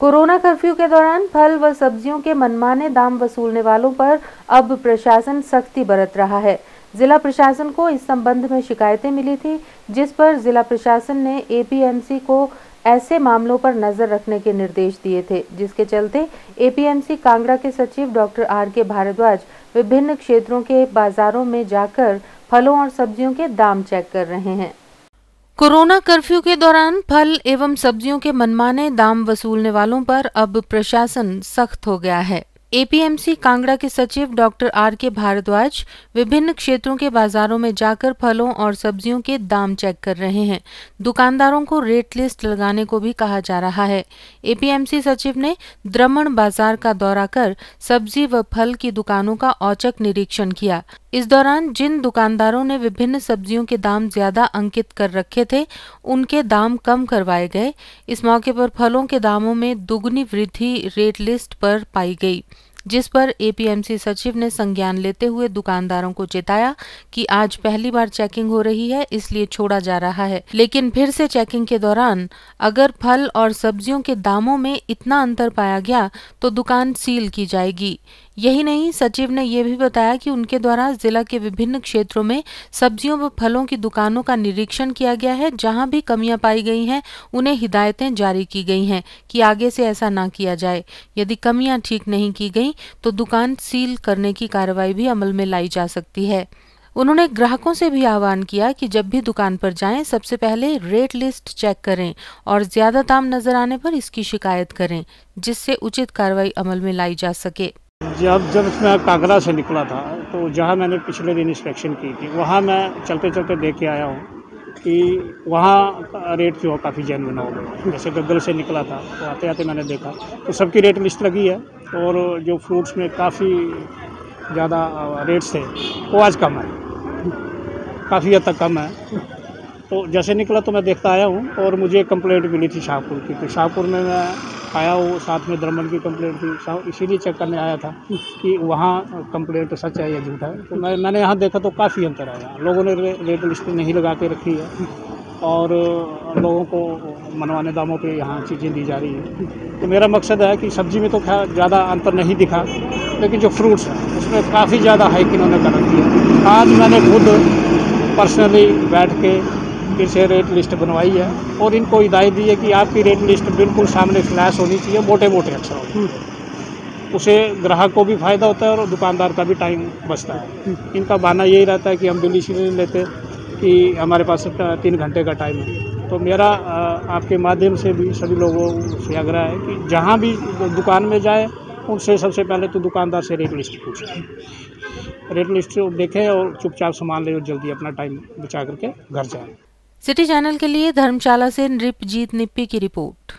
Corona curfew के दौरान फल व सब्जियों के मनमाने दाम वसूलने वालों पर अब प्रशासन सख्ती बरत रहा है। जिला प्रशासन को इस संबंध में शिकायतें मिली थी, जिस पर जिला प्रशासन ने एपीएमसी को ऐसे मामलों पर नज़र रखने के निर्देश दिए थे, जिसके चलते एपीएमसी कांगड़ा के सचिव डॉक्टर आर के भारद्वाज विभिन्न क्षेत्रों के बाजारों में जाकर फलों और सब्जियों के दाम चेक कर रहे हैं। कोरोना कर्फ्यू के दौरान फल एवं सब्जियों के मनमाने दाम वसूलने वालों पर अब प्रशासन सख्त हो गया है। एपीएमसी कांगड़ा के सचिव डॉक्टर आर के भारद्वाज विभिन्न क्षेत्रों के बाजारों में जाकर फलों और सब्जियों के दाम चेक कर रहे हैं। दुकानदारों को रेट लिस्ट लगाने को भी कहा जा रहा है। एपीएमसी सचिव ने द्रमण बाज़ार का दौरा कर सब्ज़ी व फल की दुकानों का औचक निरीक्षण किया। इस दौरान जिन दुकानदारों ने विभिन्न सब्जियों के दाम ज़्यादा अंकित कर रखे थे, उनके दाम कम करवाए गए। इस मौके पर फलों के दामों में दुगनी वृद्धि रेट लिस्ट पर पाई गई। जिस पर एपीएमसी सचिव ने संज्ञान लेते हुए दुकानदारों को चेताया कि आज पहली बार चेकिंग हो रही है, इसलिए छोड़ा जा रहा है। लेकिन फिर से चेकिंग के दौरान, अगर फल और सब्जियों के दामों में इतना अंतर पाया गया तो दुकान सील की जाएगी। यही नहीं, सचिव ने यह भी बताया कि उनके द्वारा जिला के विभिन्न क्षेत्रों में सब्जियों व फलों की दुकानों का निरीक्षण किया गया है, जहाँ भी कमियाँ पाई गई हैं, उन्हें हिदायतें जारी की गई हैं कि आगे से ऐसा ना किया जाए। यदि कमियाँ ठीक नहीं की गई तो दुकान सील करने की कार्रवाई भी अमल में लाई जा सकती है। उन्होंने ग्राहकों से भी आह्वान किया कि जब भी दुकान पर जाएँ, सबसे पहले रेट लिस्ट चेक करें और ज़्यादा दाम नज़र आने पर इसकी शिकायत करें, जिससे उचित कार्रवाई अमल में लाई जा सके। जब जब मैं कागरा से निकला था तो जहाँ मैंने पिछले दिन इंस्पेक्शन की थी, वहाँ मैं चलते चलते देख के आया हूँ कि वहाँ रेट जो है काफ़ी जेनविन हो गए जैसे गग्गल से निकला था तो आते आते मैंने देखा तो सबकी रेट लिस्ट लगी है और जो फ्रूट्स में काफ़ी ज़्यादा रेट्स थे, वो आज कम है। काफ़ी हद तक कम है। तो जैसे निकला तो मैं देखता आया हूँ और मुझे कंप्लेंट मिली थी शाहपुर की तो शाहपुर में मैं आया हूँ साथ में दरमन की कंप्लेंट थी इसीलिए चेक करने आया था कि वहाँ कंप्लेंट सच है या झूठ है। तो मैं मैंने यहाँ देखा तो काफ़ी अंतर आया। लोगों ने रे, रेट लिस्ट नहीं लगा के रखी है और लोगों को मनवाने दामों पे यहाँ चीज़ें दी जा रही है। तो मेरा मकसद है कि सब्ज़ी में तो खैर ज़्यादा अंतर नहीं दिखा लेकिन जो फ्रूट्स हैं उसमें काफ़ी ज़्यादा हाइक इन्होंने कर रखी है आज मैंने खुद पर्सनली बैठ के फिर से रेट लिस्ट बनवाई है और इनको हिदायत दी है कि आपकी रेट लिस्ट बिल्कुल सामने फ्लैश होनी चाहिए मोटे मोटे अक्षर हो उसे ग्राहक को भी फ़ायदा होता है और दुकानदार का भी टाइम बचता है। इनका बहाना यही रहता है कि हम दिल्ली से लेते कि हमारे पास तीन घंटे का टाइम है। तो मेरा आपके माध्यम से भी सभी लोगों से आग्रह है कि जहाँ भी दुकान में जाए उनसे सबसे पहले तो दुकानदार से रेट लिस्ट पूछें। रेट लिस्ट देखें और चुपचाप सामान ले और जल्दी अपना टाइम बचा करके घर जाएँ। सिटी चैनल के लिए धर्मशाला से नृपजीत निप्पी की रिपोर्ट।